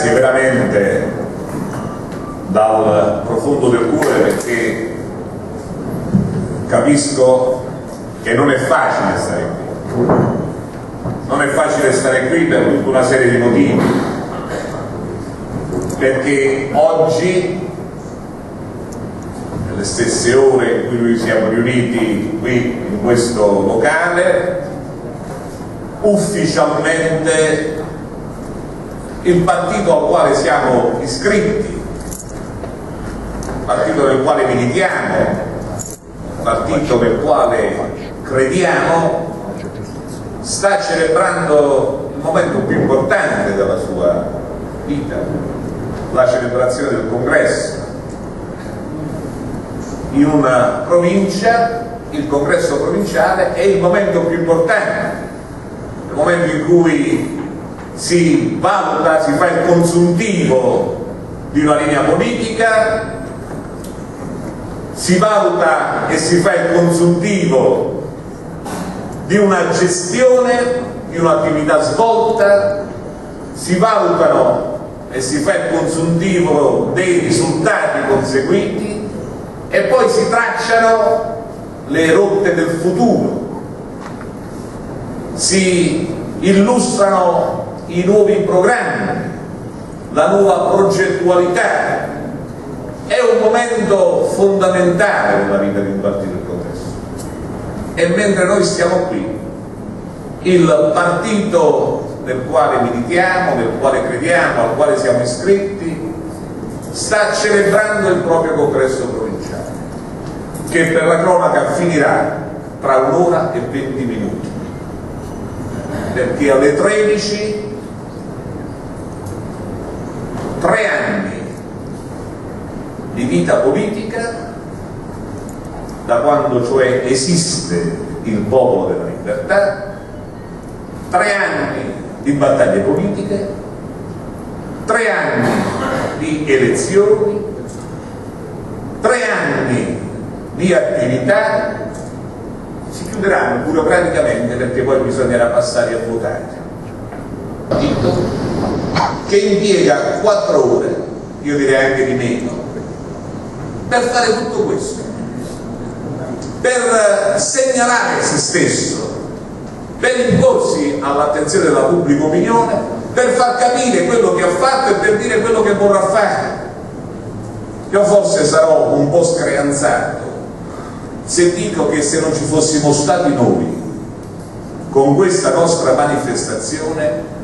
grazie veramente dal profondo del cuore perché capisco che non è facile stare qui. Non è facile stare qui per tutta una serie di motivi. Perché oggi, nelle stesse ore in cui noi siamo riuniti qui in questo locale, ufficialmente il partito al quale siamo iscritti, il partito nel quale militiamo, il partito nel quale crediamo, sta celebrando il momento più importante della sua vita, la celebrazione del congresso. In una provincia, il congresso provinciale è il momento più importante, il momento in cui si valuta, si fa il consuntivo di una linea politica, si valuta e si fa il consuntivo di una gestione, di un'attività svolta, si valutano e si fa il consuntivo dei risultati conseguiti e poi si tracciano le rotte del futuro, si illustrano i nuovi programmi, la nuova progettualità. È un momento fondamentale nella vita di un partito del congresso. E mentre noi stiamo qui, il partito del quale militiamo, del quale crediamo, al quale siamo iscritti, sta celebrando il proprio congresso provinciale, che per la cronaca finirà tra un'ora e 20 minuti, perché alle 13 tre anni di vita politica, da quando cioè esiste il popolo della libertà, tre anni di battaglie politiche, tre anni di elezioni, tre anni di attività, si chiuderanno burocraticamente perché poi bisognerà passare a votare che impiega quattro ore, io direi anche di meno, per fare tutto questo, per segnalare se stesso, per imporsi all'attenzione della pubblica opinione, per far capire quello che ha fatto e per dire quello che vorrà fare. Io forse sarò un po' screanzato se dico che se non ci fossimo stati noi con questa nostra manifestazione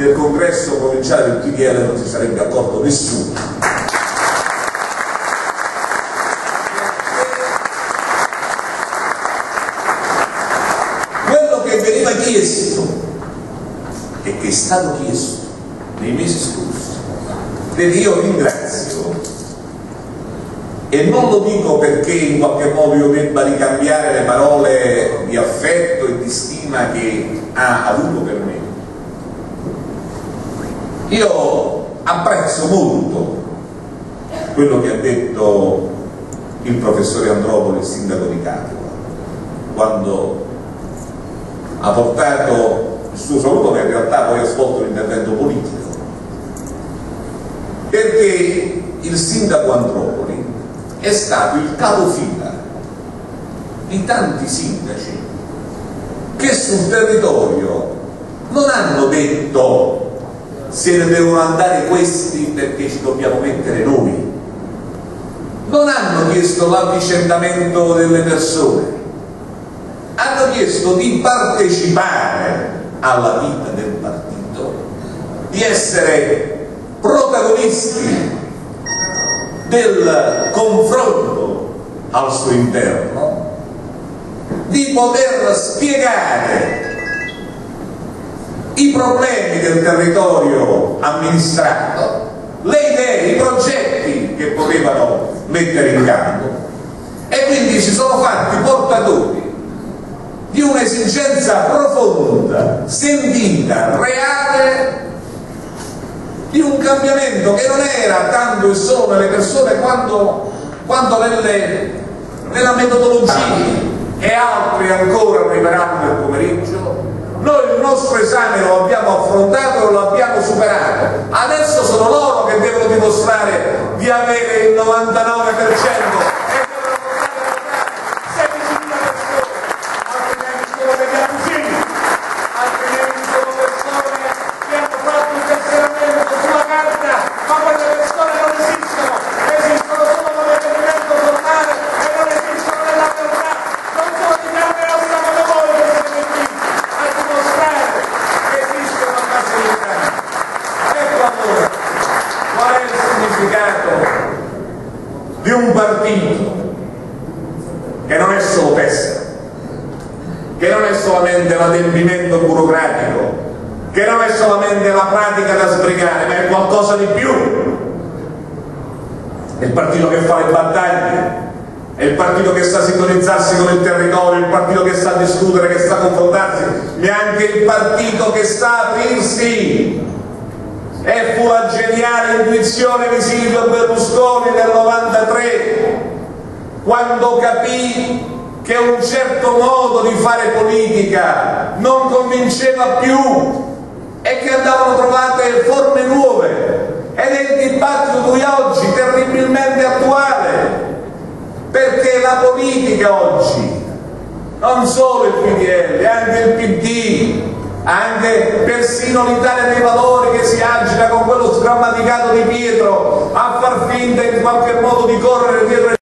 del congresso provinciale del PDL non si sarebbe accorto nessuno. Quello che veniva chiesto e che è stato chiesto nei mesi scorsi, che io ringrazio e non lo dico perché in qualche modo io debba ricambiare le parole di affetto e di stima che ha avuto per me, io apprezzo molto quello che ha detto il professore Andropoli, il sindaco di Capua, quando ha portato il suo saluto che in realtà poi ha svolto l'intervento politico. Perché il sindaco Andropoli è stato il capofila di tanti sindaci che sul territorio non hanno detto se ne devono andare questi perché ci dobbiamo mettere noi. Non hanno chiesto l'avvicendamento delle persone, hanno chiesto di partecipare alla vita del partito, di essere protagonisti del confronto al suo interno, di poter spiegare i problemi del territorio amministrato, le idee, i progetti che potevano mettere in campo. E quindi si sono fatti portatori di un'esigenza profonda, sentita, reale di un cambiamento che non era tanto e solo nelle persone quanto, quanto nelle, nella metodologia e altri ancora arriveranno nel pomeriggio Noi il nostro esame lo abbiamo affrontato e lo abbiamo superato. Adesso sono loro che devono dimostrare di avere il 99% di un partito è solo testa, che non è solamente l'adempimento burocratico, che non è solamente la pratica da sbrigare, ma è qualcosa di più. È il partito che fa le battaglie, è il partito che sa sintonizzarsi con il territorio, il partito che sa discutere, che sa confrontarsi, ma è anche il partito che sa aprirsi e fu la geniale intuizione di Silvio Berlusconi nel 93 quando capì che un certo modo di fare politica non convinceva più e che andavano trovate forme nuove. Ed è il dibattito di oggi terribilmente attuale perché la politica oggi non solo il PDL, anche il PD anche persino l'Italia dei valori che si agita con quello sgrammaticato di Pietro a far finta in qualche modo di correre dietro